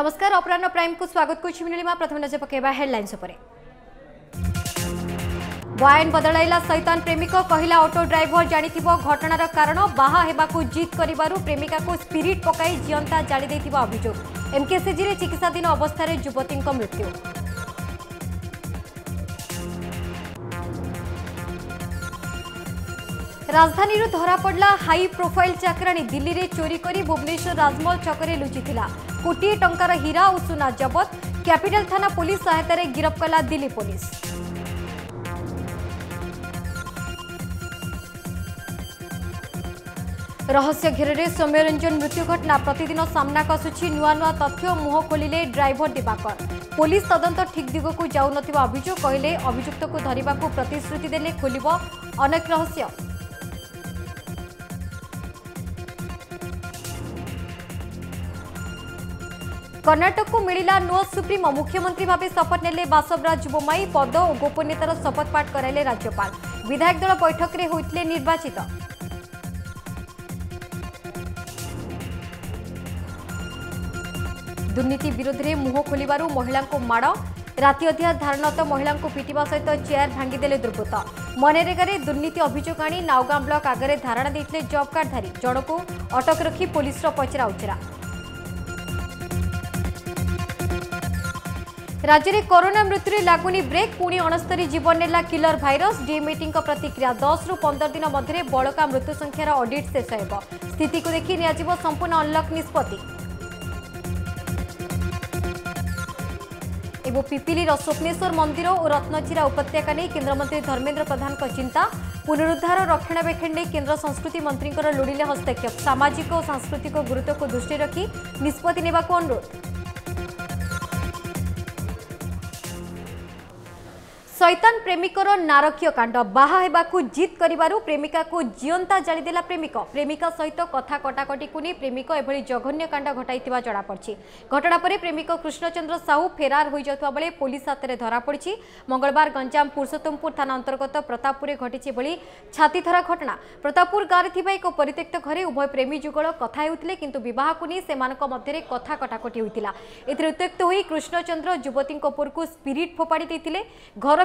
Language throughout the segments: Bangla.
নমস্কার অপরাহ্ন প্রাইমকু স্বাগত করছি নীলিমা প্রথমে নজর পকাইবা হেডলাইন্স উপরে বয়ান বদলাইলা শৈতান প্রেমিক কহিলা অটো ড্রাইভর জাণিথিব ঘটনার কারণ বাহা হেবাকু জিদ করিবার প্রেমিকাকু স্পিরিট পকাই জিয়ন্তা জালি দেইথিবা অভিযোগ এমকেসিজি রে চিকিৎসাধীন অবস্থায় যুবতীঙ্ক মৃত্যু राजधानी धरा पड़ा हाई प्रोफाइल चाकराणी दिल्ली में चोरी कर भुवनेश्वर राजमहल चकरे लुची को टा हीरा सुना जबत कैपिटल थाना पुलिस पु सहायतले गिरफला दिल्ली पुलिस रहस्य घेरा सौम्यरञ्जन मृत्यु घटना प्रतिदिन सामना सामनाको आसु नू तथ्य मुह खोलिले ड्राइवर दिवाकर पुलिस तदन ठिक दिगको जाउन अभियोग कहिले अभियुक्तको धरेको प्रतिश्रुतिले खोल रहस्य કર્ણાટકકુ મિળિલા નુઆ સુપ્રીમો મુખ્યમંત્રી ભાવે શપથ નેલે બાસવરાજ બોમાઈ પદ ઓ ગોપનીયતાર શપથ પાઠ કરાઇલે રાજ્યપાલ વિધાયક દળ બૈઠકરે હોઈથિલે નિર્વાચિત দুর্নীতি বিরোধে মুহ খোলার মহিলা মাড় রাতে অধিয়া ধারণত মহিলা পিটিবা সহ চেয়ার ভাঙ্গিদেলে দুর্বৃত্ত মনরেগার দুর্নীতি অভিযোগ আনি নাওগাঁ ব্লক আগে ধারণা দিয়ে জব কার্ডধারী জনক অটক রাখি পুলিশর পচরা উচরা राज्यले कोरोना मृत्युले लागुनी ब्रेक पुणी अणस्तरी जीवन नेला किलर भाइरस डिएमइटीको प्रतिक्रिया दस रु पन्ध्र दिन मध्य बड़का मृत्यु संख्यार अडिट शेष हो स्थिति को देखि निज्व संपूर्ण अनलक निष्पत्ति एवं पिपिलीर स्वप्नेश्वर मंदिर और रत्नचिरा उपत्यका नहीं केन्द्रमंत्री धर्मेन्द्र प्रधान चिंता पुनरुद्धार रक्षणाबेक्षण नहीं केन्द्र संस्कृति मंत्री लोड़े हस्तक्षेप सामाजिक और सांस्कृतिक गुरुत्व को दृष्टि रखी निष्पत्ति अनुरोध শৈতান প্রেমিকর নারকীয় কাণ্ড বাহা হওয়া জিদ করবার প্রেমিকা জিয়ন্তা জাড়িদেলা প্রেমিক প্রেমিকা সহিত কথা কটাকটি নিয়ে প্রেমিক এভাবে জঘন্য কাণ্ড ঘটাই জনাপড়ি ঘটনা পরে প্রেমিক কৃষ্ণচন্দ্র সাহু ফেরার হয়ে যাওয়া বেড়ে পুলিশ হাতের ধরাপড়ি মঙ্গলবার গঞ্জাম পুরুষোত্তমপুর থানা অন্তর্গত প্রতাপপুরে ঘটিছে এভাবে ছাতিধরা ঘটনা প্রতাপপুর গাঁরে থাকা এক পরিত্যক্ত ঘরে উভয় প্রেমী যুগল কথা হেউলে কিন্তু বিবাহক নিয়ে সে মধ্যে কথা কটাকটি হয়েছিল এতে উত্ত্যক্ত হয়ে কৃষ্ণচন্দ্র যুবতী উপরকু স্পিরিট ফোপাড়ি দিয়ে ঘর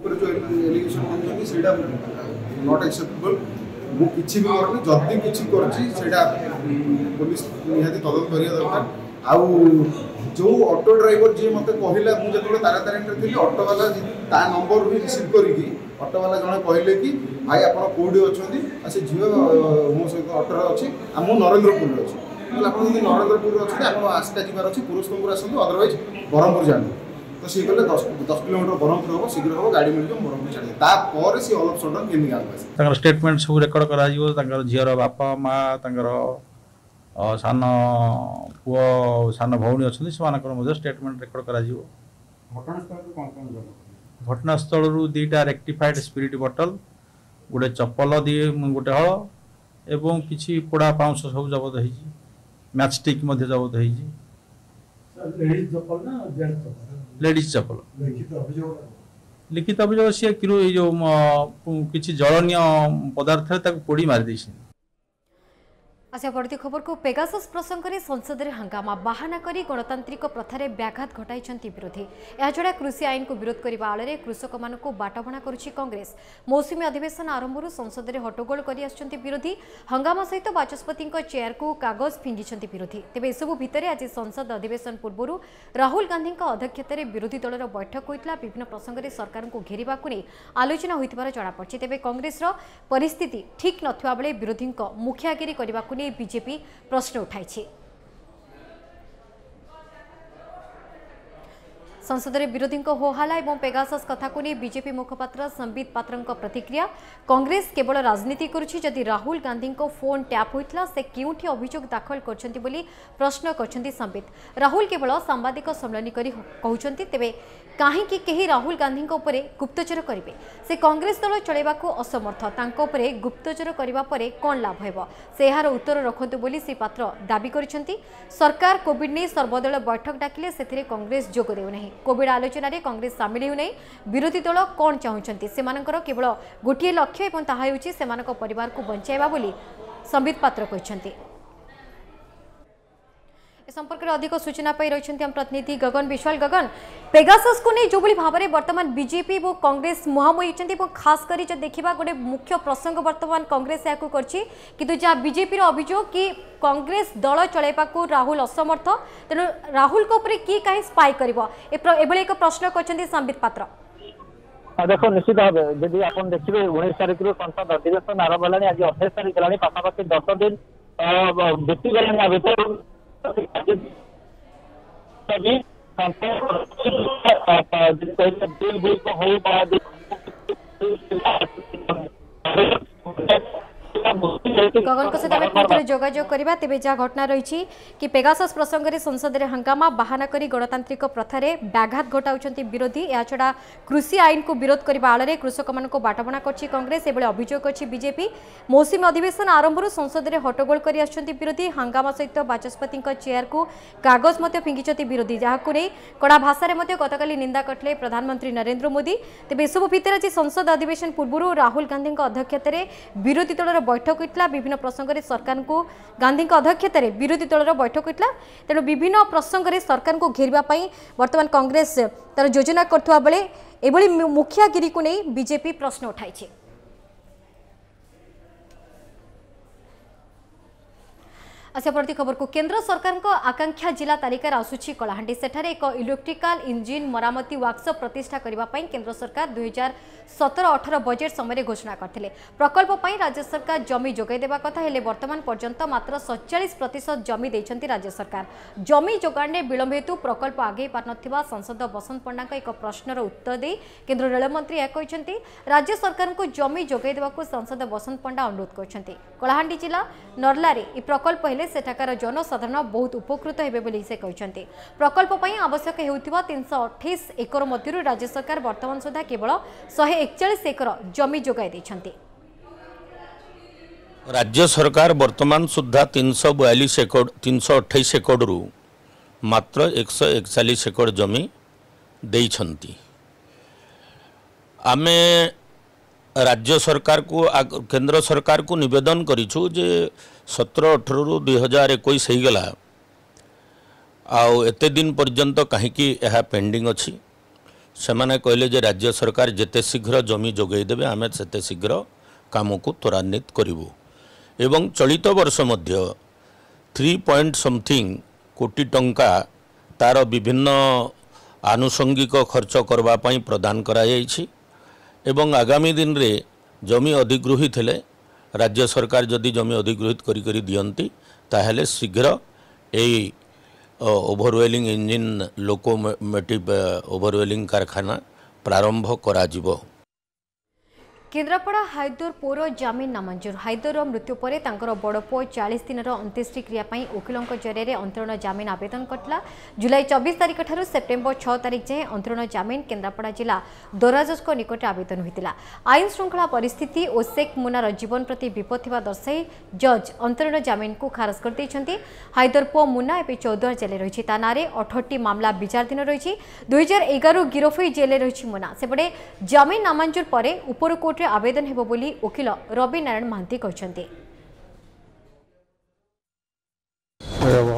ଉପରେ ଯେଉଁ ଏଲିଗେସନ୍ କରୁଛନ୍ତି ସେଇଟା ନଟ୍ ଆକ୍ସେପ୍ଟେବଲ୍ ମୁଁ କିଛି ବି କରୁନି ଯଦି କିଛି କରୁଛି ସେଇଟା ପୋଲିସ ନିହାତି ତଦନ୍ତ କରିବା ଦରକାର ଆଉ ଯେଉଁ ଅଟୋ ଡ୍ରାଇଭର ଯିଏ ମୋତେ କହିଲା ମୁଁ ଯେତେବେଳେ ତାରାତାରିଣୀରେ ଥିଲି ଅଟୋବାଲା ତା ନମ୍ବରରୁ ବି ରିସିଭ୍ କରିକି ଅଟୋବାଲା ଜଣେ କହିଲେ କି ଭାଇ ଆପଣ କେଉଁଠି ଅଛନ୍ତି ଆଉ ସେ ଝିଅ ମୋ ସହିତ ଅଟୋରେ ଅଛି ଆଉ ମୁଁ ନରେନ୍ଦ୍ରପୁରରେ ଅଛି ଆପଣ ଯଦି ନରେନ୍ଦ୍ରପୁରରେ ଅଛନ୍ତି ଆପଣ ଆସ୍କା ଯିବାର ଅଛି ପୁରୁଷଙ୍କୁ ଆସନ୍ତୁ ଅଦରୱାଇଜ୍ ବ୍ରହ୍ମପୁର ଯାଆନ୍ତୁ তো ସିଏ କହିଲେ ଦଶ ଦଶ କିଲୋମିଟର ବ୍ରହ୍ମପୁର ହେବ ଶୀଘ୍ର ହେବ ଗାଡ଼ି ମିଳିଯିବ ବ୍ରହ୍ମପୁର ଛାଡ଼ିବ ତାପରେ ସିଏ ଅଲ୍ ସଡନ୍ କେମିତି ଆସିବ ତାଙ୍କର ଷ୍ଟେଟମେଣ୍ଟ ସବୁ ରେକର୍ଡ କରାଯିବ ତାଙ୍କର ଝିଅର ବାପା ମା ତାଙ୍କର ସାନ ପୁଅ ସାନ ଭଉଣୀ ଅଛନ୍ତି ସେମାନଙ୍କର ମଧ୍ୟ ଷ୍ଟେଟମେଣ୍ଟ ରେକର୍ଡ କରାଯିବ ଘଟଣାସ୍ଥଳରୁ ଦୁଇଟା ରେକ୍ଟିଫାଏଡ୍ ସ୍ପିରିଟ୍ ବଟଲ୍ ଗୋଟେ ଚପଲ ଦି ଗୋଟେ ହଳ ଏବଂ କିଛି ପୋଡ଼ା ପାଉଁଶ ସବୁ ଜବତ ହେଇଛି ମ୍ୟାଚ୍ ଷ୍ଟିକ୍ ମଧ୍ୟ ଜବତ ହେଇଛି ଲେଡିଜ୍ ଚପଲ ଲିଖିତ ଅଭିଯୋଗ ସିଏ କିରୁ ଏଇ ଯେଉଁ କିଛି ଜଳନୀୟ ପଦାର୍ଥରେ ତାକୁ ପୋଡ଼ି ମାରିଦେଇଛନ୍ତି আচ্ছা পরবর্তী খবর কু পেগাসাস প্রসঙ্গে সংসদের হঙ্গামা বাহানা করে গণতান্ত্রিক প্রথার ব্যাঘাত ঘটাইছেন বিরোধী এছাড়া কৃষি আইন কু বিরোধ করা আলরে কৃষক মানুষ বাটবণা করছে কংগ্রেস মৌসুমী অধিবেশন আরম্ভর সংসদের হটগোল করে আসছেন বিরোধী হঙ্গামা সহ বাচস্পতি চেয়ার কু কাগজ ফিঙ্গিছেন বিরোধী তবে এসবু ভিতরে আজ সংসদ অধিবেশন পূর্ব রাহুল গান্ধী অধ্যক্ষতার বিরোধী দলের বৈঠক হয়েছিল বিভিন্ন প্রসঙ্গে সরকার ঘেরা আলোচনা হয়েছে জনাপড়ছে তবে কংগ্রেসর পরিস্থিতি ঠিক নথা বেড়ে বিরোধী মুখিয়াগি করা নিয়ে বিজেপি প্রশ্ন উঠাইছে संसद में विरोधी हो हाला और पेगास कथा को नहीं बीजेपी मुखपात्र संबित पत्र प्रतिक्रिया कांग्रेस केवल राजनीति करी राहुल गांधी को फोन टैप होता से क्योंठ अभोग दाखल कर प्रश्न करबित राहुल केवल सांबादिक सम्मन कहते तेज कहीं राहुल गांधी गुप्तचर करेंगे से कंग्रेस दल चल असमर्थ गुप्तचर करने कौन लाभ हो यार उत्तर रखत श्री पात्र दावी कर सरकार कॉविड नहीं सर्वदल बैठक डाकिले से कंग्रेस जोगदेना କୋଭିଡ୍ ଆଲୋଚନାରେ କଂଗ୍ରେସ ସାମିଲ ହେଉନାହିଁ ବିରୋଧୀ ଦଳ କ'ଣ ଚାହୁଁଛନ୍ତି ସେମାନଙ୍କର କେବଳ ଗୋଟିଏ ଲକ୍ଷ୍ୟ ଏବଂ ତାହା ହେଉଛି ସେମାନଙ୍କ ପରିବାରକୁ ବଞ୍ଚାଇବା ବୋଲି ସମ୍ବିତ ପାତ୍ର କହିଛନ୍ତି संपर्क अधिक सूचना पाई रही आम प्रतिनिधि गगन विश्वाल गगन पेगासस को नहीं जो भाव में बर्तमान बीजेपी और कांग्रेस मुहांमुही खास कर देखा गोटे मुख्य प्रसंग बर्तमान कांग्रेस या कितु जहाँ बीजेपी अभियोग कि कांग्रेस दल चलैवाकू राहुल असमर्थ तेणु राहुल किए कहीं स्पाई कर एक प्रश्न कर संबित पात्र ଦେଖ ନିଶ୍ଚିତ ଭାବେ ଯଦି ଆପଣ ଦେଖିବେ ଉଣେଇଶ ତାରିଖରୁ ସଂସଦ ଅଧିବେଶନ ଆରମ୍ଭ ହେଲାଣି ଆଜି ଅଠେଇଶ ତାରିଖ ହେଲାଣି ପାଖାପାଖି ଦଶ ଦିନ ବିତିଗଲାଣି ଆ ଭିତରେ सभी बिल बिल तो हो बाद गगन तेज जहाँ घटना रही कि पेगासस प्रसंग में संसद में हंगामा बाहाना करी गणतांत्रिक प्रथार व्याघात घटाऊँ विरोधी या छड़ा कृषि आईन को विरोध करने आड़े कृषक मान बाटबणा करेस ये अभियोग करजेपी मौसुमी अधिवेशन आरंभ संसद में हटगोल कर विरोधी हंगामा सहित बाचस्पति चेयर को कागज फिंगिंत विरोधी जहाँ को नहीं कड़ा भाषा गत काली निंदा करते प्रधानमंत्री नरेन्द्र मोदी तेज इस संसद अधिवेशन पूर्व राहुल गांधी अध्यक्षतार विरोधी दल বৈঠক হয়েছিল বিভিন্ন প্রসঙ্গে সরকার গান্ধী অধ্যক্ষতার বিরোধী দলর বৈঠক হয়েছিল তেমন বিভিন্ন প্রসঙ্গে সরকার ঘেরা বর্তমান কংগ্রেস তার যোজনা করুয়া বেড়ে এভাবে মুখিয়াগিরি বিজেপি প্রশ্ন উঠাইছে खबरको केन्द्र सरकारको आकाङ्क्षा जिल्ला तालिक आसु एक इलेक्ट्रिकल इन्जिन मरमति वार्कसप प्रतिष्ठा पई केन्द्र सरकार 2017-18 सतर अठर बजेट समय घोषणा गरि प्रकल्प पई राज्य सरकार जमि जे कथाले बर्तमान पर्यन्त 47% सतचालिस प्रतिशत राज्य सरकार जमि जाडो विलम्ब हेतु प्रकल्प आगे पारि न संसद बसन्त पण्डाको एक प्रश्न र उत्तर केन्द्र रेमन्त्री यहाँ सरकारको जमि जे संसद बसन्त पण्डा अनुरोध गरिन्छ नरलारे नर्लार प्रकल्प करेंगे सेठाकार जनसाधारण बहुत उपकृत होते प्रकल्प आवश्यक हो रु मध्य राज्य सरकार बर्तमान सुधा केवल शहे एक चाश एकर जमी जगह राज्य सरकार बर्तमान सुधा तीन सौ बयालीस एक तीन सौ मात्र एक सौ एक चालीस एकड़ आमे ରାଜ୍ୟ ସରକାରକୁ କେନ୍ଦ୍ର ସରକାରକୁ ନିବେଦନ କରିଛୁ ଯେ ସତର ଅଠରରୁ ଦୁଇ ହଜାର ଏକୋଇଶ ହେଇଗଲା ଆଉ ଏତେ ଦିନ ପର୍ଯ୍ୟନ୍ତ କାହିଁକି ଏହା ପେଣ୍ଡିଂ ଅଛି ସେମାନେ କହିଲେ ଯେ ରାଜ୍ୟ ସରକାର ଯେତେ ଶୀଘ୍ର ଜମି ଯୋଗାଇ ଦେବେ ଆମେ ସେତେ ଶୀଘ୍ର କାମକୁ ତ୍ୱରାନ୍ୱିତ କରିବୁ ଏବଂ ଚଳିତ ବର୍ଷ ମଧ୍ୟ ଥ୍ରୀ ପଏଣ୍ଟ ସମଥିଂ କୋଟି ଟଙ୍କା ତା'ର ବିଭିନ୍ନ ଆନୁଷଙ୍ଗିକ ଖର୍ଚ୍ଚ କରିବା ପାଇଁ ପ୍ରଦାନ କରାଯାଇଛି ଏବଂ ଆଗାମୀ ଦିନରେ ଜମି ଅଧିଗୃହୀତ ହେଲେ ରାଜ୍ୟ ସରକାର ଯଦି ଜମି ଅଧିଗୃହୀତ କରିକରି ଦିଅନ୍ତି ତାହେଲେ ଶୀଘ୍ର ଏଇ ଓଭରୱେଲିଂ ଇଞ୍ଜିନ୍ ଲୋକୋମେଟିଭ୍ ଓଭରୱେଲିଂ କାରଖାନା ପ୍ରାରମ୍ଭ କରାଯିବ কেন্দ্রাপড়া হাইদোর পুଅର ଜାମିନ ନାମଞ୍ଜୁର ହାଇଦୋର ମୃତ୍ୟୁ ପରେ ତାଙ୍କର ବଡ଼ ପୁଅ ଚାଳିଶ ଦିନର ଅନ୍ତ୍ୟେଷ୍ଟିକ୍ରିୟା ପାଇଁ ଓକିଲଙ୍କ ଜରିଆରେ ଅନ୍ତରଣ ଜାମିନ ଆବେଦନ କରିଥିଲା ଜୁଲାଇ ଚବିଶ ତାରିଖଠାରୁ ସେପ୍ଟେମ୍ବର ଛଅ ତାରିଖ ଯାଏଁ ଅନ୍ତରଣ ଜାମିନ କେନ୍ଦ୍ରାପଡ଼ା ଜିଲ୍ଲା ଦୋରାଜଜଙ୍କ ନିକଟରେ ଆବେଦନ ହୋଇଥିଲା ଆଇନ ଶୃଙ୍ଖଳା ପରିସ୍ଥିତି ଓ ଶେଖ୍ ମୁନାର ଜୀବନ ପ୍ରତି ବିପଦ ଥିବା ଦର୍ଶାଇ ଜଜ୍ ଅନ୍ତରଣ ଜାମିନକୁ ଖାରଜ କରିଦେଇଛନ୍ତି ହାଇଦୋର ପୁଅ ମୁନା ଏବେ ଚୌଦ୍ୱାର ଜେଲ୍ରେ ରହିଛି ତା ନାଁରେ ଅଠରଟି ମାମଲା ବିଚାରାଧୀନ ରହିଛି ଦୁଇହଜାର ଏଗାରରୁ ଗିରଫ ହୋଇ ଜେଲ୍ରେ ରହିଛି ମୁନା ସେପଟେ ଜାମିନ ନାମଞ୍ଜୁର ପରେ ଉପରକୋର୍ଟ କୋର୍ଟରେ ଆବେଦନ ହେବ ବୋଲି ଓକିଲ ରବି ନାରାୟଣ ମହାନ୍ତି କହିଛନ୍ତି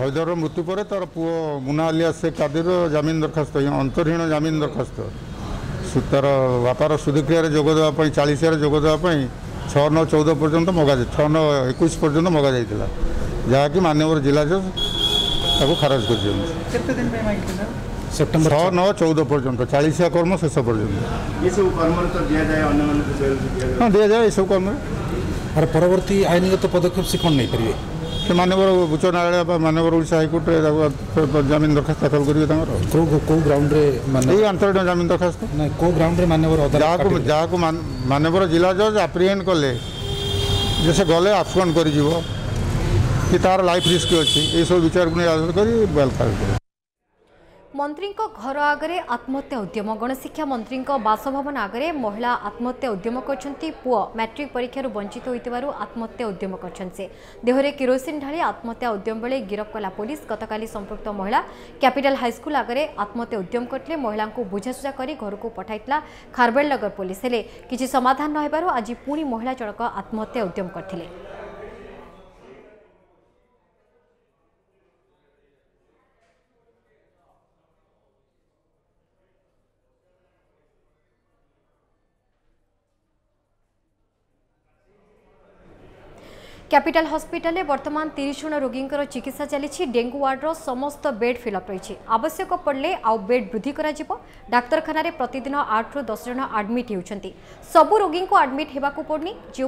ହଇଦରର ମୃତ୍ୟୁ ପରେ ତାର ପୁଅ ମୁନା ଆଲିଆ ଶେଖ୍ କାଦିରର ଜାମିନ ଦରଖାସ୍ତ ଅନ୍ତରୀଣ ଜାମିନ ଦରଖାସ୍ତ ତାର ବାପାର ସୁଧିକ୍ରିୟାରେ ଦେବା ପାଇଁ ଯୋଗ ଦେବା ପାଇଁ ଛଅ ନଅ ଚଉଦ ପର୍ଯ୍ୟନ୍ତ ମଗାଯାଏ ଛଅ ନଅ ଏକୋଇଶ ପର୍ଯ୍ୟନ୍ତ ମଗାଯାଇଥିଲା ଯାହାକି ମାନ୍ୟବର ଜିଲ୍ଲା ଜଜ୍ ତାକୁ ଖାରଜ କରିଛନ୍ତି सेप्टेम्बर छः नौ चौदह पर्यटन चालीसिया कर्म शेष पर्यटन तो तो हाँ दि जाए यू कर्म परवर्त आईनगत पदक्षेप से कौन नहीं पारे से मानवर उच्च न्यायालय मानवर ओडा हाइकोर्ट जमीन दरखास्त दाखल करेंगे कौ ग्राउंड आंतरण जमीन दरखास्त ना कौ ग्राउंड जहाँ को जिला जज आप्रिहेड कले से गले आफगन कर लाइफ रिस्क अच्छे ये सब विचार को नहीं आज कर ମନ୍ତ୍ରୀଙ୍କ ଘର ଆଗରେ ଆତ୍ମହତ୍ୟା ଉଦ୍ୟମ ଗଣଶିକ୍ଷା ମନ୍ତ୍ରୀଙ୍କ ବାସଭବନ ଆଗରେ ମହିଳା ଆତ୍ମହତ୍ୟା ଉଦ୍ୟମ କରିଛନ୍ତି ପୁଅ ମ୍ୟାଟ୍ରିକ୍ ପରୀକ୍ଷାରୁ ବଞ୍ଚିତ ହୋଇଥିବାରୁ ଆତ୍ମହତ୍ୟା ଉଦ୍ୟମ କରିଛନ୍ତି ସେ ଦେହରେ କିରୋସିନ ଢାଳି ଆତ୍ମହତ୍ୟା ଉଦ୍ୟମ ବେଳେ ଗିରଫ କଲା ପୋଲିସ ଗତକାଲି ସମ୍ପୃକ୍ତ ମହିଳା କ୍ୟାପିଟାଲ ହାଇସ୍କୁଲ ଆଗରେ ଆତ୍ମହତ୍ୟା ଉଦ୍ୟମ କରିଥିଲେ ମହିଳାଙ୍କୁ ବୁଝାସୁଝା କରି ଘରକୁ ପଠାଇଥିଲା ଖାରବେଲ ନଗର ପୋଲିସ ହେଲେ କିଛି ସମାଧାନ ନ ହେବାରୁ ଆଜି ପୁଣି ମହିଳା ଜଣକ ଆତ୍ମହତ୍ୟା ଉଦ୍ୟମ କରିଥିଲେ ক্যাপিটাল হসপিটালে বর্তমান তিরিশ জন রোগীঙ্কর চিকিৎসা চালিয়েছে ডেঙ্গু ওয়ার্ডর সমস্ত বেড ফিলঅপ রয়েছে আবশ্যক পড়লে আউ বেড বৃদ্ধি করা যাব ডাক্তারখানার আট রু দশ জন আডমিট হচ্ছেন সবু রোগীঙ্ আডমিট হওয়া পড়নি যে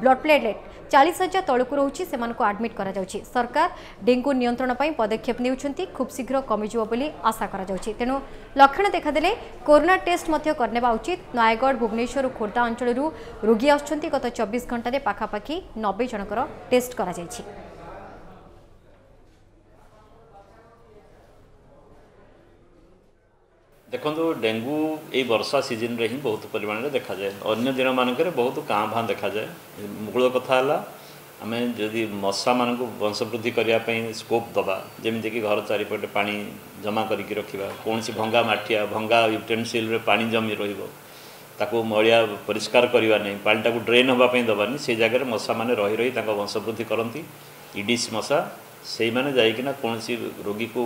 ব্লড প্লেটলেট চাশ হাজার তলক রয়েছে সে আডমিট করা যাচ্ছে সরকার ডেঙ্গু নিয়ন্ত্রণ পদক্ষেপ নেওছেন খুব শীঘ্র কমিযোগ বলে আশা করা যাচ্ছে তেমন লক্ষণ দেখা দেলে করোনা টেস্ট করেবা উচিত নয়গড় ভুবনেশ্বর খোর্ধা অঞ্চল রোগী আসছেন গত চব্বিশ ঘণ্টার পাখাপাখি নবে ଜଣଙ୍କର ଟେଷ୍ଟ କରାଯାଇଛି ଦେଖନ୍ତୁ ଡେଙ୍ଗୁ ଏଇ ବର୍ଷା ସିଜିନ୍ରେ ହିଁ ବହୁତ ପରିମାଣରେ ଦେଖାଯାଏ ଅନ୍ୟ ଦିନମାନଙ୍କରେ ବହୁତ କାଁ ଭାଁ ଦେଖାଯାଏ ମୂଳ କଥା ହେଲା ଆମେ ଯଦି ମଶାମାନଙ୍କୁ ବଂଶବୃଦ୍ଧି କରିବା ପାଇଁ ସ୍କୋପ୍ ଦେବା ଯେମିତିକି ଘର ଚାରିପଟେ ପାଣି ଜମା କରିକି ରଖିବା କୌଣସି ଭଙ୍ଗା ମାଠିଆ ଭଙ୍ଗା ୟୁଟେନ୍ସିଲ୍ରେ ପାଣି ଜମି ରହିବ ତାକୁ ମଳିଆ ପରିଷ୍କାର କରିବା ନାହିଁ ପାଣିଟାକୁ ଡ୍ରେନ୍ ହେବା ପାଇଁ ଦେବାନି ସେ ଜାଗାରେ ମଶାମାନେ ରହି ରହି ତାଙ୍କ ବଂଶବୃଦ୍ଧି କରନ୍ତି ଇଡିସ୍ ମଶା ସେଇମାନେ ଯାଇକିନା କୌଣସି ରୋଗୀକୁ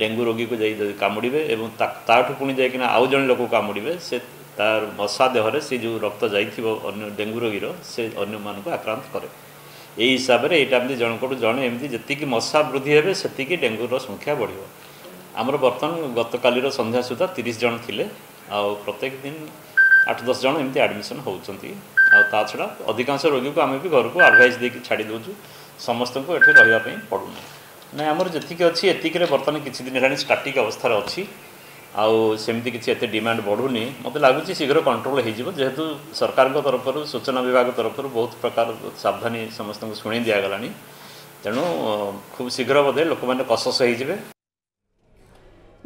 ଡେଙ୍ଗୁ ରୋଗୀକୁ ଯାଇ କାମୁଡ଼ିବେ ଏବଂ ତାଠୁ ପୁଣି ଯାଇକିନା ଆଉ ଜଣେ ଲୋକକୁ କାମୁଡ଼ିବେ ସେ ତାର ମଶା ଦେହରେ ସେ ଯେଉଁ ରକ୍ତ ଯାଇଥିବ ଅନ୍ୟ ଡେଙ୍ଗୁ ରୋଗୀର ସେ ଅନ୍ୟମାନଙ୍କୁ ଆକ୍ରାନ୍ତ କରେ ଏଇ ହିସାବରେ ଏଇଟା ଏମିତି ଜଣଙ୍କଠୁ ଜଣେ ଏମିତି ଯେତିକି ମଶା ବୃଦ୍ଧି ହେବେ ସେତିକି ଡେଙ୍ଗୁର ସଂଖ୍ୟା ବଢ଼ିବ ଆମର ବର୍ତ୍ତମାନ ଗତକାଲିର ସନ୍ଧ୍ୟା ସୁଦ୍ଧା ତିରିଶ ଜଣ ଥିଲେ ଆଉ ପ୍ରତ୍ୟେକ ଦିନ ଆଠ ଦଶ ଜଣ ଏମିତି ଆଡ଼ମିସନ୍ ହେଉଛନ୍ତି ଆଉ ତା ଛଡ଼ା ଅଧିକାଂଶ ରୋଗୀଙ୍କୁ ଆମେ ବି ଘରକୁ ଆଡ଼ଭାଇସ୍ ଦେଇକି ଛାଡ଼ି ଦେଉଛୁ ସମସ୍ତଙ୍କୁ ଏଠି ରହିବା ପାଇଁ ପଡ଼ୁନି ନାଇଁ ଆମର ଯେତିକି ଅଛି ଏତିକିରେ ବର୍ତ୍ତମାନ କିଛି ଦିନ ହେଲାଣି ଷ୍ଟାଟିକ୍ ଅବସ୍ଥାରେ ଅଛି ଆଉ ସେମିତି କିଛି ଏତେ ଡିମାଣ୍ଡ ବଢ଼ୁନି ମୋତେ ଲାଗୁଛି ଶୀଘ୍ର କଣ୍ଟ୍ରୋଲ୍ ହୋଇଯିବ ଯେହେତୁ ସରକାରଙ୍କ ତରଫରୁ ସୂଚନା ବିଭାଗ ତରଫରୁ ବହୁତ ପ୍ରକାର ସାବଧାନୀ ସମସ୍ତଙ୍କୁ ଶୁଣେଇ ଦିଆଗଲାଣି ତେଣୁ ଖୁବ୍ ଶୀଘ୍ର ବୋଧେ ଲୋକମାନେ କସସ ହୋଇଯିବେ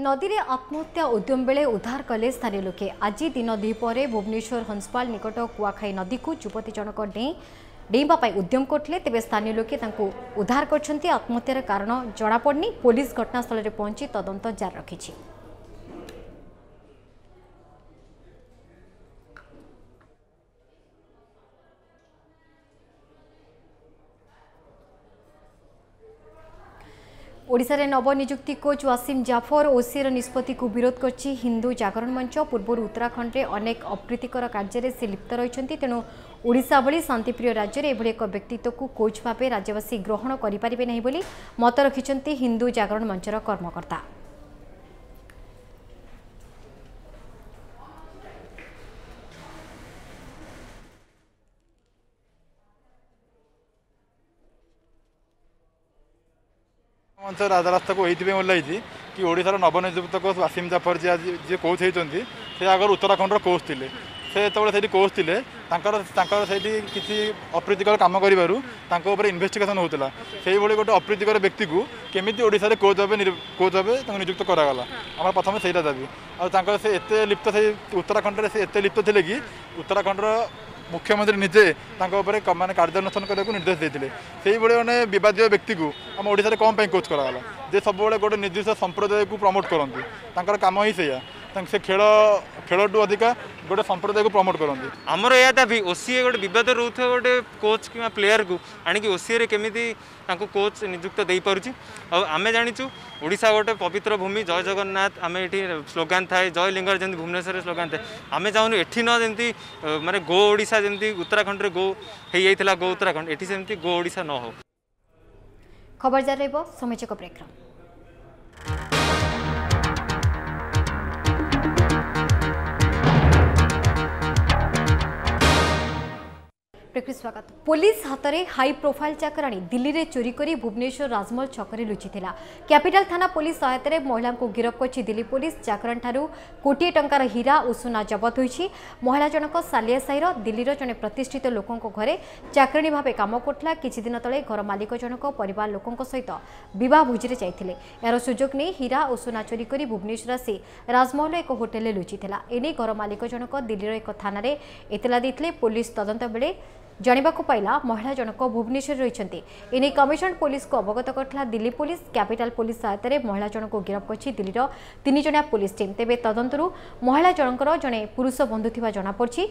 নদীরে আত্মহত্যা উদ্যম বেড়ে উদ্ধার কলে স্থানীয় লোকে আজি দিন দ্বীপরে ভুবনেশ্বর হংসপাল নিকট কুয়াখাই নদীকু যুবতী জনক ডেଇଁ ଡେଇଁବା ପାଇଁ ଉଦ୍ୟମ କରିଥିଲେ ତେବେ ସ୍ଥାନୀୟ ଲୋକେ ତାଙ୍କୁ ଉଦ୍ଧାର କରିଛନ୍ତି ଆତ୍ମହତ୍ୟାର କାରଣ ଜଣାପଡ଼ିନି ପୋଲିସ ଘଟଣାସ୍ଥଳରେ ପହଞ୍ଚି ତଦନ୍ତ ଜାରି ରଖିଛି ଓଡ଼ିଶାରେ ନବନିଯୁକ୍ତି କୋଚ୍ ୱାସିମ୍ ଜାଫର ଓସିର ନିଷ୍ପତ୍ତିକୁ ବିରୋଧ କରିଛି ହିନ୍ଦୁ ଜାଗରଣ ମଞ୍ଚ ପୂର୍ବରୁ ଉତ୍ତରାଖଣ୍ଡରେ ଅନେକ ଅପ୍ରୀତିକର କାର୍ଯ୍ୟରେ ସେ ଲିପ୍ତ ରହିଛନ୍ତି ତେଣୁ ଓଡ଼ିଶା ଭଳି ଶାନ୍ତିପ୍ରିୟ ରାଜ୍ୟରେ ଏଭଳି ଏକ ବ୍ୟକ୍ତିତ୍ୱକୁ କୋଚ୍ ଭାବେ ରାଜ୍ୟବାସୀ ଗ୍ରହଣ କରିପାରିବେ ନାହିଁ ବୋଲି ମତ ରଖିଛନ୍ତି ହିନ୍ଦୁ ଜାଗରଣ ମଞ୍ଚର କର୍ମକର୍ତ୍ତା ଓଡ଼ିଶାର ରାଜରାସ୍ତାକୁ ହୋଇଥିପାଇଁ ଓହ୍ଲାଇଛି କି ଓଡ଼ିଶାର ନବନିଯୁକ୍ତ କୋଚ୍ ୱାସିମ୍ ଜାଫର ଯିଏ ଯିଏ କୋଚ୍ ହୋଇଛନ୍ତି ସେ ଆଗରୁ ଉତ୍ତରାଖଣ୍ଡର କୋଚ୍ ଥିଲେ ସେ ଯେତେବେଳେ ସେଇଠି କୋଚ୍ ଥିଲେ ତାଙ୍କର ତାଙ୍କର ସେଇଠି କିଛି ଅପ୍ରୀତିକର କାମ କରିବାରୁ ତାଙ୍କ ଉପରେ ଇନଭେଷ୍ଟିଗେସନ୍ ହେଉଥିଲା ସେଇଭଳି ଗୋଟେ ଅପ୍ରୀତିକର ବ୍ୟକ୍ତିକୁ କେମିତି ଓଡ଼ିଶାରେ କୋଚ୍ ଭାବେ କୋଚ୍ ଭାବେ ତାଙ୍କୁ ନିଯୁକ୍ତ କରାଗଲା ଆମର ପ୍ରଥମେ ସେଇଟା ଦାବି ଆଉ ତାଙ୍କର ସେ ଏତେ ଲିପ୍ତ ସେଇ ଉତ୍ତରାଖଣ୍ଡରେ ସେ ଏତେ ଲିପ୍ତ ଥିଲେ କି ଉତ୍ତରାଖଣ୍ଡର ମୁଖ୍ୟମନ୍ତ୍ରୀ ନିଜେ ତାଙ୍କ ଉପରେ ମାନେ କାର୍ଯ୍ୟାନୁଷ୍ଠାନ କରିବାକୁ ନିର୍ଦ୍ଦେଶ ଦେଇଥିଲେ ସେହିଭଳି ଜଣେ ବିବାଦୀୟ ବ୍ୟକ୍ତିକୁ ଆମ ଓଡ଼ିଶାରେ କ'ଣ ପାଇଁ କୋଚ୍ କରାଗଲା ଯେ ସବୁବେଳେ ଗୋଟେ ନିର୍ଦ୍ଦିଷ୍ଟ ସମ୍ପ୍ରଦାୟକୁ ପ୍ରମୋଟ୍ କରନ୍ତି ତାଙ୍କର କାମ ହିଁ ସେଇଆ ସେ ଖେଳ ଖେଳଠୁ ଅଧିକା ଗୋଟେ ସମ୍ପ୍ରଦାୟକୁ ପ୍ରମୋଟ୍ କରନ୍ତି ଆମର ଏହା ଦାବି ଓସିଏ ଗୋଟେ ବିବାଦ ରହୁଥିବା ଗୋଟେ କୋଚ୍ କିମ୍ବା ପ୍ଲେୟାରକୁ ଆଣିକି ଓସିଏରେ କେମିତି ତାଙ୍କୁ କୋଚ୍ ନିଯୁକ୍ତ ଦେଇପାରୁଛି ଆଉ ଆମେ ଜାଣିଛୁ ଓଡ଼ିଶା ଗୋଟେ ପବିତ୍ର ଭୂମି ଜୟ ଜଗନ୍ନାଥ ଆମେ ଏଠି ସ୍ଲୋଗାନ୍ ଥାଏ ଜୟ ଲିଙ୍ଗର ଯେମିତି ଭୁବନେଶ୍ୱରରେ ସ୍ଲୋଗାନ୍ ଥାଏ ଆମେ ଚାହୁଁନୁ ଏଠି ନ ଯେମିତି ମାନେ ଗୋ ଓଡ଼ିଶା ଯେମିତି ଉତ୍ତରାଖଣ୍ଡରେ ଗୋ ହେଇଯାଇଥିଲା ଗୋ ଉତ୍ତରାଖଣ୍ଡ ଏଠି ସେମିତି ଗୋ ଓଡ଼ିଶା ନ ହଉ ଖବରଦାର ରହିବ ସମୟଚକ ବ୍ରେକ୍ର ପ୍ରେକ୍ଷୀ ସ୍ୱାଗତ ପୋଲିସ ହାତରେ ହାଇ ପ୍ରୋଫାଇଲ ଚାକରାଣୀ ଦିଲ୍ଲୀରେ ଚୋରି କରି ଭୁବନେଶ୍ୱର ରାଜମହଲ ଛକରେ ଲୁଚିଥିଲା କ୍ୟାପିଟାଲ ଥାନା ପୋଲିସ ସହାୟତାରେ ମହିଳାଙ୍କୁ ଗିରଫ କରିଛି ଦିଲ୍ଲୀ ପୋଲିସ ଚାକରାଣୀଠାରୁ କୋଟିଏ ଟଙ୍କାର ହୀରା ଓ ସୁନା ଜବତ ହୋଇଛି ମହିଳା ଜଣକ ସାଲିଆ ସାହିର ଦିଲ୍ଲୀର ଜଣେ ପ୍ରତିଷ୍ଠିତ ଲୋକଙ୍କ ଘରେ ଚାକରାଣୀ ଭାବେ କାମ କରୁଥିଲା କିଛି ଦିନ ତଳେ ଘର ମାଲିକ ଜଣକ ପରିବାର ଲୋକଙ୍କ ସହିତ ବିବାହ ଭୋଜିରେ ଯାଇଥିଲେ ଏହାର ସୁଯୋଗ ନେଇ ହୀରା ଓ ସୁନା ଚୋରି କରି ଭୁବନେଶ୍ୱର ଆସି ରାଜମହଲ ଏକ ହୋଟେଲରେ ଲୁଚିଥିଲା ଏନେଇ ଘର ମାଲିକ ଜଣକ ଦିଲ୍ଲୀର ଏକ ଥାନାରେ ଏତଲା ଦେଇଥିଲେ ପୋଲିସ ତଦନ୍ତ ବେଳେ ଜାଣିବାକୁ ପାଇଲା ମହିଳା ଜଣକ ଭୁବନେଶ୍ୱରରେ ରହିଛନ୍ତି ଏନେଇ କମିଶନ ପୋଲିସକୁ ଅବଗତ କରିଥିଲା ଦିଲ୍ଲୀ ପୋଲିସ କ୍ୟାପିଟାଲ ପୋଲିସ ସହାୟତାରେ ମହିଳା ଜଣକୁ ଗିରଫ କରିଛି ଦିଲ୍ଲୀର ତିନିଜଣିଆ ପୋଲିସ ଟିମ୍ ତେବେ ତଦନ୍ତରୁ ମହିଳା ଜଣଙ୍କର ଜଣେ ପୁରୁଷ ବନ୍ଧୁ ଥିବା ଜଣାପଡ଼ିଛି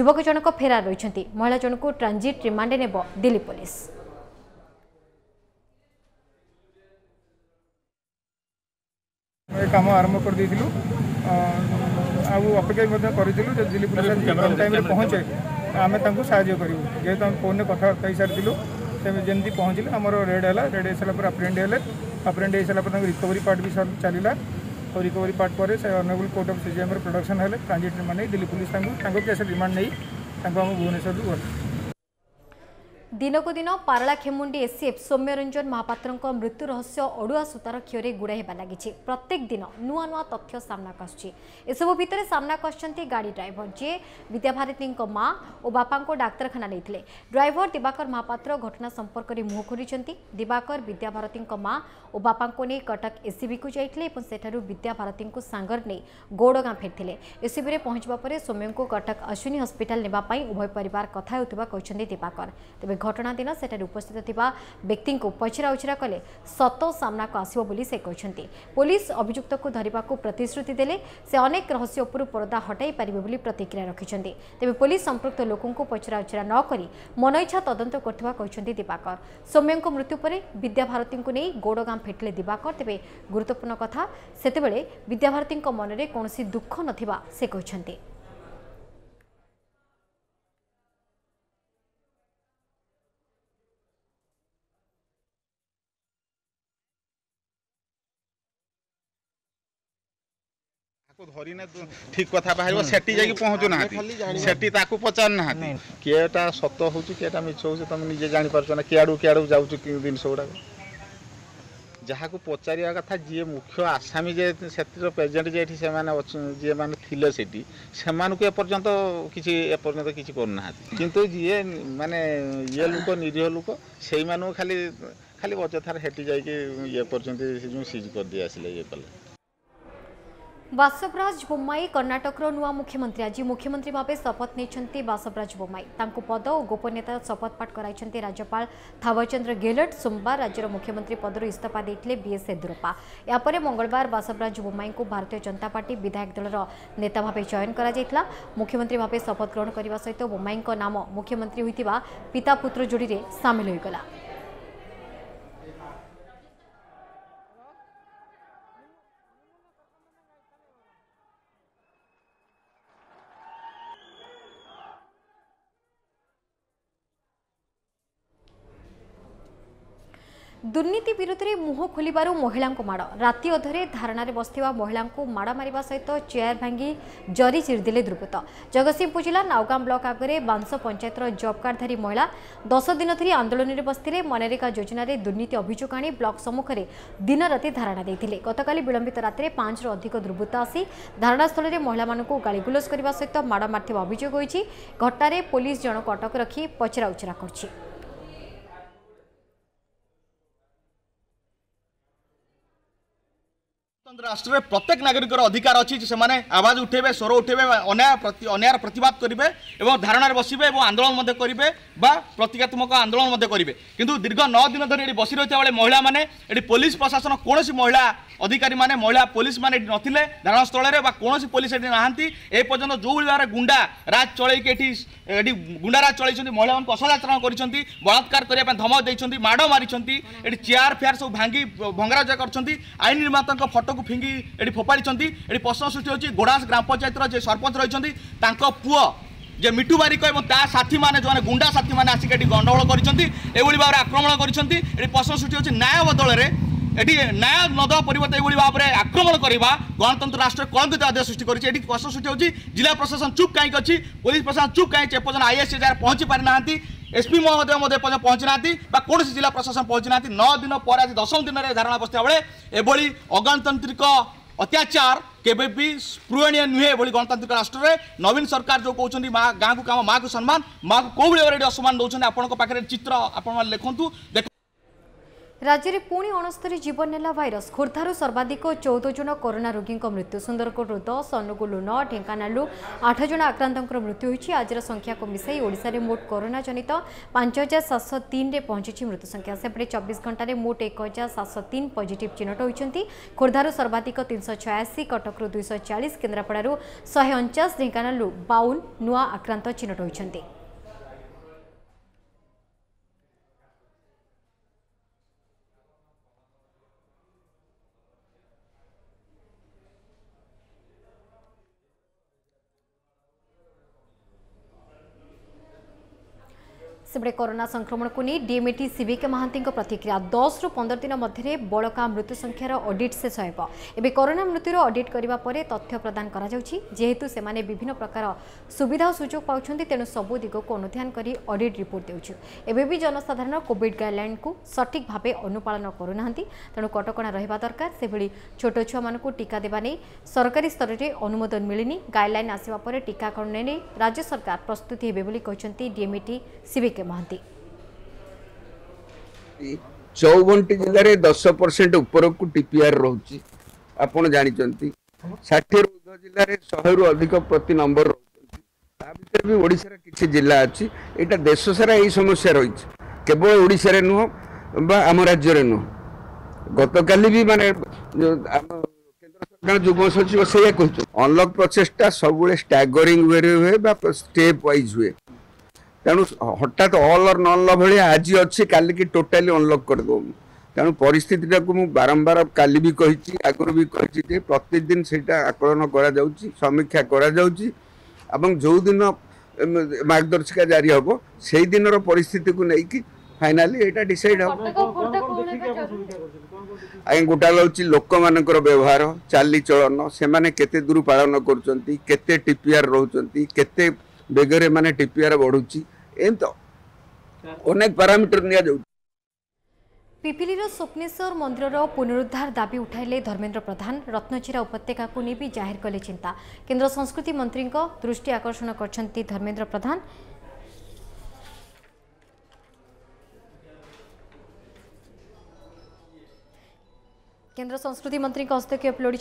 ଯୁବକ ଜଣକ ଫେରାର ରହିଛନ୍ତି ମହିଳା ଜଣକୁ ଟ୍ରାନ୍ଜିଟ୍ ରିମାଣ୍ଡରେ ନେବ ଦିଲ୍ଲୀ ପୋଲିସ କାମ ଆରମ୍ଭ କରିଦେଇଥିଲୁ ଆଉ ଅପେକ୍ଷା ମଧ୍ୟ କରିଥିଲୁ ଯେ ଦିଲ୍ଲୀ ପୋଲିସ ଟାଇମ୍ରେ ପହଞ୍ଚେ आम सा जेहतु आम फोन में कथबार्ता सारी जमी पहुँचल आम रेड है रेड हो सर अप्रेड हेल्ले अप्रेड हो सर रिकवरी पार्ट भी सर चलता और रिकवरी पार्ट पर अनबल कोर्ट अफ सीजीएम प्रडक्शन है ट्रांजिट मैंने दिल्ली पुलिस केस रिमाण्ड नहीं भुवनेश्वर को गल दिनको दिन पारला खेमुंडी एससिएफ सौम्य रञ्जन महापत्रको मृत्यु रहस्य अडुवा सुतार क्षयरी गुडाहे लाग प्रत्येक दिन नुवा नुवा तथ्य सामना आसु एसबु सामना सामनाकोसिन्छ गाडी ड्राइभर जि विद्याभारती मापातरखान ड्राइभर दिवाकर महापात्र घटना सम्पर्कले मुह खोलिन्छ दिवाकर विद्याभारती मापाको नै कटक एसीबी को एसिको जाइस विद्याभारतीको सागर नै गौड एसीबी फेरीले एसिए पहचवाह सौम्यु कटक अश्वनी हस्पिटा नापाई उभय परिवार कथाहेउने दिवाकर घटना दिन सठ उपस्थित व्यक्तिको कले सतो सामना को धरिबा को प्रतिश्रुति देले अनेक रहस्य पर्दा हटाई हटाइ बोली प्रतिक्रिया रि पलस सम्पृक्त लोक पचराउचरा तदंत मनइच्छा तद गर्दा दिवाकर को मृत्यु भारती को नै गाँ फेटि दिवाकर तेह्र गुरुत्वपूर्ण कथा त्यतेब विद्याभारती मनले कसरी दुःख न ଧରିନେ ଠିକ କଥା ବାହାରିବ ସେଠି ଯାଇକି ପହଞ୍ଚୁ ନାହାନ୍ତି ସେଠି ତାକୁ ପଚାରୁ ନାହାନ୍ତି କିଏଟା ସତ ହେଉଛି କିଏଟା ମିଛ ହେଉଛି ତମେ ନିଜେ ଜାଣିପାରୁଛ ନା କିଆଡ଼ୁ କିଆଡ଼ୁ ଯାଉଛି ଜିନିଷ ଗୁଡ଼ାକ ଯାହାକୁ ପଚାରିବା କଥା ଯିଏ ମୁଖ୍ୟ ଆସାମୀ ଯେ ସେଥିର ପ୍ରେଜେଣ୍ଟ ଯେ ଏଠି ସେମାନେ ଯିଏମାନେ ଥିଲେ ସେଠି ସେମାନଙ୍କୁ ଏପର୍ଯ୍ୟନ୍ତ କିଛି ଏପର୍ଯ୍ୟନ୍ତ କିଛି କରୁନାହାନ୍ତି କିନ୍ତୁ ଯିଏ ମାନେ ଇଏ ଲୋକ ନିରୀହ ଲୋକ ସେଇମାନଙ୍କୁ ଖାଲି ଖାଲି ଅଯଥାରେ ହେଟି ଯାଇକି ଇଏ କରୁଛନ୍ତି ସେ ଯେଉଁ ସିଜ୍ କରିଦେଇ ଆସିଲେ ଇଏ କଲେ বাসবরাজ বোমাই কর্ণাটকৰ নৱা মুখ্যমন্ত্ৰী আজি মুখ্যমন্ত্ৰী মাবে शपथ নেচন্তি বাসবরাজ বোমাই তাকক পদ আৰু গোপনীয়তা शपथপাট কৰাইচন্তি ৰাজপ্ৰাৱাল থৱচંદ્ર গেলট সোমবা ৰাজ্যৰ মুখ্যমন্ত্ৰী পদৰ ইস্তফা দিটলে বিএছএ দৰোপা ইয়াৰ পৰে মংগলবাৰ বাসবরাজ বোমাইক ভাৰতীয় জনতা পাৰ্টি বিধায়ক দলৰ নেতাভাৱে জয়েন কৰা জৈতলা মুখ্যমন্ত্ৰী মাবে शपथ গ্ৰহণ কৰিব সৈতে বোমাইকৰ নাম মুখ্যমন্ত্ৰী হৈ তিবা পিতা-পুত্ৰ জৰিৰে সামিল হৈ গলা दुर्नीति विरुद्धले मुह खोलबि महिलाको माड राति अधरे धारणा बसिएको महिला माड सहित चेयर भागि जरि चिरिदि दुर्बत जगतसिंहपुर जा नाउँ ब्लक आग्रह बाँस पञ्चायत र जडधारी महिला दसदिन धरी आन्दोलनले बसिले मनरेगा दुर्नीति अभियोग आनि ब्लक सम्मुख दिनराति धारणा गतकाली विलम्बित रातिर पाँच रु अधिक दुर्बत्त आसि धारणास्थलले महिला म गाडीगुलसहित माड मिति अभियोग हुन्छ घटनार पोलिस जणक अटक रि पचराउचरा রাষ্ট্রের প্রত্যেক নাগরিকর অধিকার অনেক আওয়াজ উঠেবে স্বর উঠেবে অন্যায় অন্যায়ের প্রতবাদ করবে এবং ধারণার বসবে এবং আন্দোলন করবে বা প্রতীকাত্মক আন্দোলন করবে কিন্তু দীর্ঘ নদিন ধরে এটি বসি রয়েছে বেড়ে মহিলা মানে এটি পুলিশ প্রশাসন কোণী মহিলা অধিকারী মানে মহিলা পুলিশ মানে এটি নথিলে ধারণাস্থলের বা কোণী পুলিশ এটি না এ পর্যন্ত যেভাবে ভাবে গুন্ডা রাজ চলাইকি এটি এটি গুন্ডারাজ চলাইছেন মহিলা মানুষ অসদাচরণ করেছেন বলাৎকার করা ধমক দিয়েছেন মাড় মারিছেন এটি চেয়ার ফেয়ার সব ভাঙ্গি ভঙ্গারজা করছেন আইন নির্মাতাঙ্ক ফটোকু ফিঙ্গি এটি ফোপাড়িছেন এটি প্রশ্ন সৃষ্টি হচ্ছে গোড়াস গ্রাম পঞ্চায়েতর যে সরপঞ্চ রয়েছেন তাঙ্ক পুয় যে মিঠু বারিক এবং তা সাথী মানে যে গুন্ডা সাথী মানে আসিকে এটি গন্ডগোল করছেন এইভাবে ভাবে আক্রমণ করছেন এটি প্রশ্ন সৃষ্টি হচ্ছে ন্যায় বদলের এটি ন্যায় ন দেওয়া পরিবর্তে এইভাবে ভাবে আক্রমণ করা গণতন্ত্র রাষ্ট্রের কলঙ্কিত আদেশ সৃষ্টি করেছে এটি প্রশ্ন সৃষ্টি হচ্ছে জেলা প্রশাসন চুপ কাইক অছি পুলিশ প্রশাসন চুপ কাইক এপর্যন্ত আইএসসি যারা পৌঁছি পারি না এসপি মহোদয় মধ্যে এপর্যন্ত পৌঁছি না বা কৌশি জেলা প্রশাসন পৌঁছি না নଅ দিন পরে আজ দশম দিনের ধারণা বসা বেড়ে এভাবে অগণতান্ত্রিক অত্যাচার কেবে স্পৃহণীয় নুহে এভাবে গণতান্ত্রিক রাষ্ট্রের নবীন সরকার যে কৌন গাঁকু কাম মা সম্মান মা কেউ ভাবে এটি অসম্মান দৌঁচ আপনার পাখে চিত্র আপনার লেখু দেখ राज्य पू अणस्तरी जीवन भाइरस खोर्धु सर्वाधिक चौध जन कोरोना रोगी मृत्यु सुन्दरगड्रु दस अनुगुलु न आठ जन आक्रान्त मृत्यु हुन्छ आज संख्याक मिसै ओडाले मोट करोनाोना जनित पाँच हजार सात मृत्यु संख्या मृत्युसङ्ख्यापटे चबिस घण्टा मोट एक हजार सात सातशिट चिह्ट हुन्छ खोर्धार सर्वाधिक तिनश छयासी कटकृ दुईश चालिस केन्द्रपडा शे अनचास ढेङ्कानल बाहन नुवा आक्रान्त चिह्न ସେପଟେ କରୋନା ସଂକ୍ରମଣକୁ ନେଇ ଡିଏମ୍ଏଟି ସିବିକେ ମହାନ୍ତିଙ୍କ ପ୍ରତିକ୍ରିୟା ଦଶରୁ ପନ୍ଦର ଦିନ ମଧ୍ୟରେ ବଳକା ମୃତ୍ୟୁ ସଂଖ୍ୟାର ଅଡିଟ୍ ଶେଷ ହେବ ଏବେ କରୋନା ମୃତ୍ୟୁର ଅଡିଟ୍ କରିବା ପରେ ତଥ୍ୟ ପ୍ରଦାନ କରାଯାଉଛି ଯେହେତୁ ସେମାନେ ବିଭିନ୍ନ ପ୍ରକାର ସୁବିଧା ଓ ସୁଯୋଗ ପାଉଛନ୍ତି ତେଣୁ ସବୁ ଦିଗକୁ ଅନୁଧ୍ୟାନ କରି ଅଡିଟ୍ ରିପୋର୍ଟ ଦେଉଛୁ ଏବେ ବି ଜନସାଧାରଣ କୋଭିଡ୍ ଗାଇଡ୍ଲାଇନ୍କୁ ସଠିକ୍ ଭାବେ ଅନୁପାଳନ କରୁନାହାନ୍ତି ତେଣୁ କଟକଣା ରହିବା ଦରକାର ସେଭଳି ଛୋଟ ଛୁଆମାନଙ୍କୁ ଟିକା ଦେବା ନେଇ ସରକାରୀ ସ୍ତରରେ ଅନୁମୋଦନ ମିଳିନି ଗାଇଡ୍ଲାଇନ୍ ଆସିବା ପରେ ଟିକାକରଣ ନେଇ ରାଜ୍ୟ ସରକାର ପ୍ରସ୍ତୁତି ହେବେ ବୋଲି କହିଛନ୍ତି ଡିଏମ୍ଏଟି ସିବିକେ ମହାନ୍ତି ଚଉବନଟି ଜିଲ୍ଲାରେ ଦଶ ପରସେଣ୍ଟ ଉପରକୁ ଟିପିଆର ରହୁଛି ଆପଣ ଜାଣିଛନ୍ତି ଷାଠିଏ ବୌଦ୍ଧ ଜିଲ୍ଲାରେ ଶହେରୁ ଅଧିକ ପ୍ରତି ନମ୍ବର ରହୁଛନ୍ତି ତା ଭିତରେ ବି ଓଡ଼ିଶାର କିଛି ଜିଲ୍ଲା ଅଛି ଏଇଟା ଦେଶ ସାରା ଏହି ସମସ୍ୟା ରହିଛି କେବଳ ଓଡ଼ିଶାରେ ନୁହଁ ବା ଆମ ରାଜ୍ୟରେ ନୁହଁ ଗତକାଲି ବି ମାନେ ଆମ କେନ୍ଦ୍ର ସରକାର ଯୁଗ୍ମ ସଚିବ ସେଇଆ କହିଛନ୍ତି ଅନଲକ୍ ପ୍ରୋସେସ୍ଟା ସବୁବେଳେ ଷ୍ଟାଗରିଂ ୱେରେ ହୁଏ ବା ଷ୍ଟେପ୍ ୱାଇଜ୍ ହୁଏ ତେଣୁ ହଠାତ୍ ଅଲ୍ ଅର୍ ନଲ୍ ଭଳିଆ ଆଜି ଅଛି କାଲିକି ଟୋଟାଲି ଅନ୍ଲକ୍ କରିଦେଉନି ତେଣୁ ପରିସ୍ଥିତିଟାକୁ ମୁଁ ବାରମ୍ବାର କାଲି ବି କହିଛି ଆଗରୁ ବି କହିଛି ଯେ ପ୍ରତିଦିନ ସେଇଟା ଆକଳନ କରାଯାଉଛି ସମୀକ୍ଷା କରାଯାଉଛି ଏବଂ ଯେଉଁଦିନ ମାର୍ଗଦର୍ଶିକା ଜାରି ହେବ ସେଇଦିନର ପରିସ୍ଥିତିକୁ ନେଇକି ଫାଇନାଲି ଏଇଟା ଡିସାଇଡ୍ ହେବ ଆଜ୍ଞା ଗୋଟା ହେଉଛି ଲୋକମାନଙ୍କର ବ୍ୟବହାର ଚାଲିଚଳନ ସେମାନେ କେତେ ଦୂର ପାଳନ କରୁଛନ୍ତି କେତେ ଟିପିଆର୍ ରହୁଛନ୍ତି କେତେ ବେଗରେ ମାନେ ଟିପିଆର୍ ବଢ଼ୁଛି पिपि स्वप्नेश्वर मन्दिर पुनरुद्धार दाबी उठाइले धर्मेन्द्र प्रधान रत्नचिरा कले चिन्ता केन्द्र संस्कृति मन्त्री दृष्टि आकर्षण प्रधान কেন্দ্র সংস্কৃতি মন্ত্রী হস্তক্ষেপ লোড়ি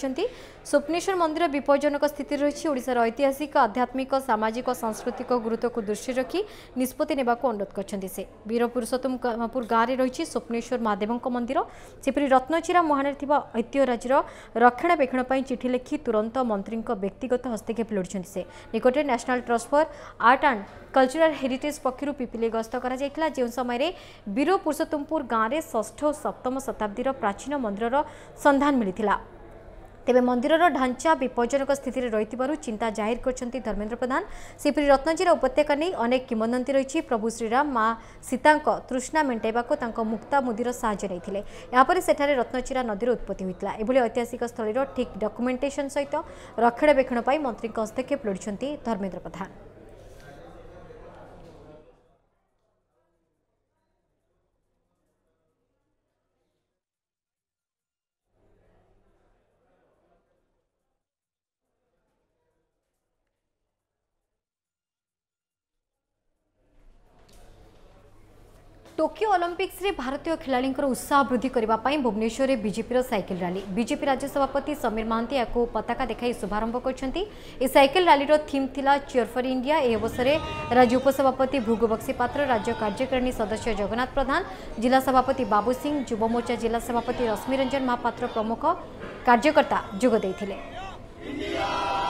স্বপ্নেশ্বর মন্দির বিপজ্জনক স্থিতি রয়েছে ওড়শার ঐতিহাসিক আধ্যাত্মিক সামাজিক সাংস্কৃতিক গুরুত্বকে দৃষ্টি রাখি নিষ্পতি নেওয়া অনুরোধ করছেন সে বীর পুরুষোত্তমপুর গাঁরে রয়েছে স্বপ্নেশ্বর মহাদেবঙ্ মন্দির সেপরি রত্নচিরা মুহাণের থাকা ঐতিহ্যরাজির রক্ষণাବେକ୍ଷଣ ପାଇଁ ଚିଠି ଲେଖି ତୁରନ୍ତ ମନ୍ତ୍ରୀଙ୍କ ବ୍ୟକ୍ତିଗତ ହସ୍ତକ୍ଷେପ ଲୋଡ଼ିଛନ୍ତି ସେ ନିକଟରେ national trust for art and cultural heritage ପକ୍ଷରୁ ପିପିଲି ଗସ୍ତ କରାଯାଇଥିଲା ଯେଉଁ ସମୟରେ ବୀର ପୁରୁଷୋତ୍ତମପୁର ଗାଁରେ ଷଷ୍ଠ ଓ ସପ୍ତମ ଶତାବ୍ଦୀର ପ୍ରାଚୀନ ମନ୍ଦିରର सन्धान त ढाँचा विपजनक स्थितिले रहिता जाहिर गरिपरि रत्नचिरा उपत्यका अनेक किमदन्ती रहिछि प्रभु श्रीरम मा सीता तृष्णा मेटाको तांको मुक्ता मुदिर साहज्यो यहाँले सठार रत्नचिरा नदी र उत्पत्तिभरि ऐतिहासिक स्थली रो ठिक डक्युमेन्टेसन सहित रक्षण बेक्षणप्राइ मन्त्री हस्तक्षेप लोडिन्छ धर्मेन्द्र प्रधान टोकियो रे भारतीय खेलाडीको उत्साह वृद्धि भुवनेश्वर भुवनश्वरे विजेपि सइकेल बीजेपी राज्य सभापति समीर महान्त या पताका देखारम्भ रो थीम थिला थिम् फॉर इंडिया इन्डिया अवसर राज्य उपसभापति भूगुबक्सिपत्र राज्य कार्यकारिणी सदस्य जगन्नाथ प्रधान जिला सभापति बाबू सिंह मोर्चा जिला सभापति रश्मिरञ्जन महापत्र प्रमुख कार्यकर्ता कार्य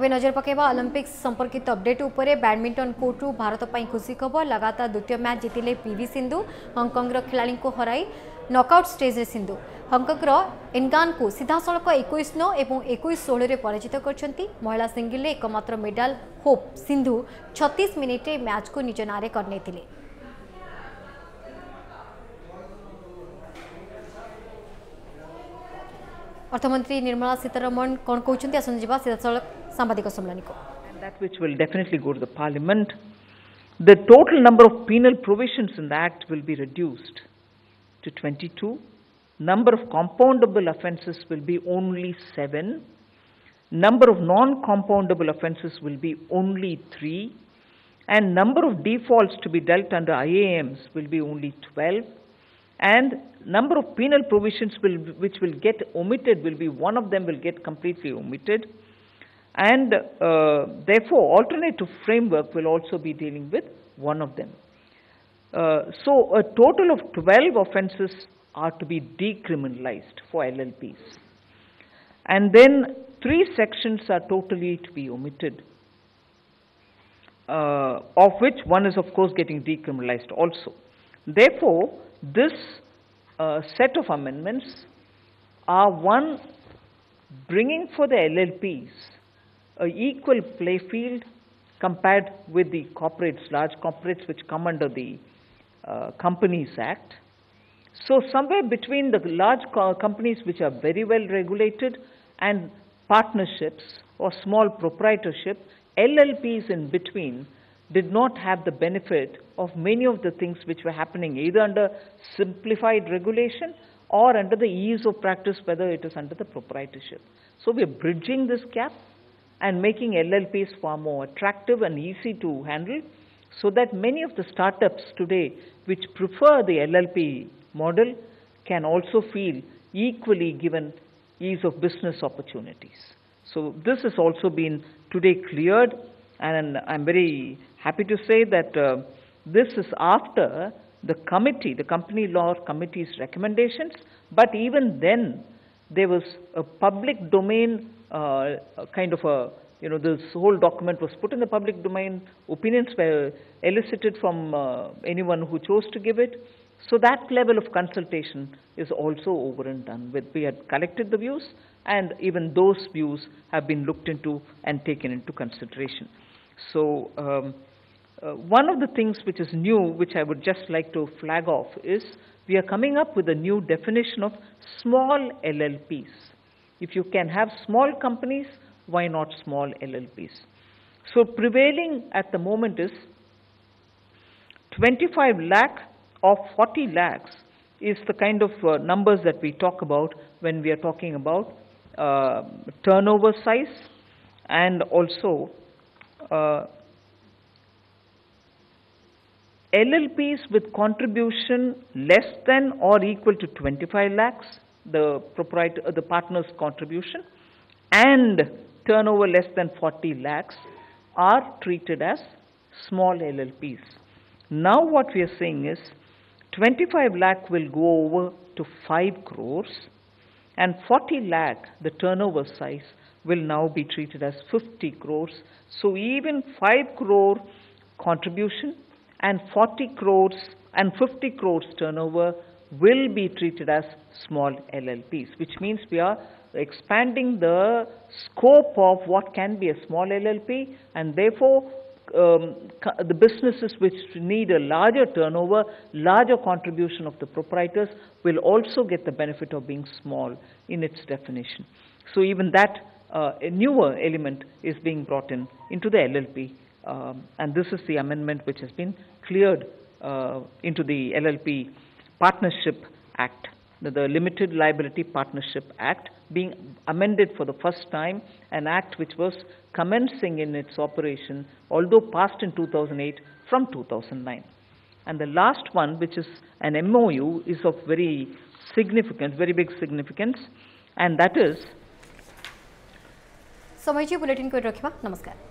ତେବେ ନଜର ପକାଇବା ଅଲିମ୍ପିକ୍ସ ସମ୍ପର୍କିତ ଅପଡେଟ୍ ଉପରେ ବ୍ୟାଡମିଣ୍ଟନ କୋର୍ଟରୁ ଭାରତ ପାଇଁ ଖୁସି ଖବର ଲଗାତାର ଦ୍ୱିତୀୟ ମ୍ୟାଚ୍ ଜିତିଲେ ପିଭି ସିନ୍ଧୁ ହଂକଂର ଖେଳାଳିଙ୍କୁ ହରାଇ ନକ୍ଆଉଟ୍ ଷ୍ଟେଜ୍ରେ ସିନ୍ଧୁ ହଂକଂର ଇନ୍ଗାନ୍କୁ ସିଧାସଳଖ ଏକୋଇଶ ନଅ ଏବଂ ଏକୋଇଶ ଷୋହଳରେ ପରାଜିତ କରିଛନ୍ତି ମହିଳା ସିଙ୍ଗିଲ୍ରେ ଏକମାତ୍ର ମେଡାଲ ହୋପ୍ ସିନ୍ଧୁ ଛତିଶ ମିନିଟ୍ରେ ମ୍ୟାଚ୍କୁ ନିଜ ନାଁରେ କରିନେଇଥିଲେ ଅର୍ଥମନ୍ତ୍ରୀ That which will definitely go to the parliament. The total number of penal provisions in the act will be reduced to 22. Number of compoundable offences will be only 7. Number of non-compoundable offences will be only 3. And number of defaults to be dealt under IAMs will be only 12 and number of penal provisions will, which will get omitted will be one of them will get completely omitted and uh, therefore alternative framework will also be dealing with one of them. Uh, so a total of 12 offences are to be decriminalized for LLPs. And then three sections are totally to be omitted, uh, of which one is of course getting decriminalized also. Therefore, this uh, set of amendments are one, bringing for the LLPs a equal play field compared with the corporates, large corporates which come under the uh, Companies Act. So somewhere between the large co companies which are very well regulated and partnerships or small proprietorship, LLPs in between did not have the benefit of many of the things which were happening either under simplified regulation or under the ease of practice, whether it is under the proprietorship. So we are bridging this gap and making LLPs far more attractive and easy to handle so that many of the startups today which prefer the LLP model can also feel equally given ease of business opportunities. So this has also been today cleared and I'm very happy to say that uh, this is after the committee, the company law committee's recommendations, but even then there was a public domain uh, kind of a, you know, this whole document was put in the public domain, opinions were elicited from uh, anyone who chose to give it. So that level of consultation is also over and done with. We had collected the views and even those views have been looked into and taken into consideration. So um, uh, one of the things which is new, which I would just like to flag off, is we are coming up with a new definition of small LLPs. If you can have small companies, why not small LLPs? So prevailing at the moment is 25 lakh or 40 lakhs is the kind of uh, numbers that we talk about when we are talking about uh, turnover size and also uh, LLPs with contribution less than or equal to 25 lakhs, the proprietor, uh, the partner's contribution, and turnover less than 40 lakhs are treated as small LLPs. Now what we are saying is 25 lakh will go over to 5 crores and 40 lakh, the turnover size, will now be treated as 50 crores. So even 5 crore contribution and 40 crores and 50 crores turnover will be treated as small LLPs, which means we are expanding the scope of what can be a small LLP and therefore um, the businesses which need a larger turnover, larger contribution of the proprietors will also get the benefit of being small in its definition. So even that uh, newer element is being brought in into the LLP um, and this is the amendment which has been cleared uh, into the LLP Partnership Act, the, the, Limited Liability Partnership Act, being amended for the first time, an act which was commencing in its operation, although passed in 2008, from 2009. And the last one, which is an MOU, is of very significant, very big significance, and that is. সময়জি বুলেটিন কৰি ৰাখিবা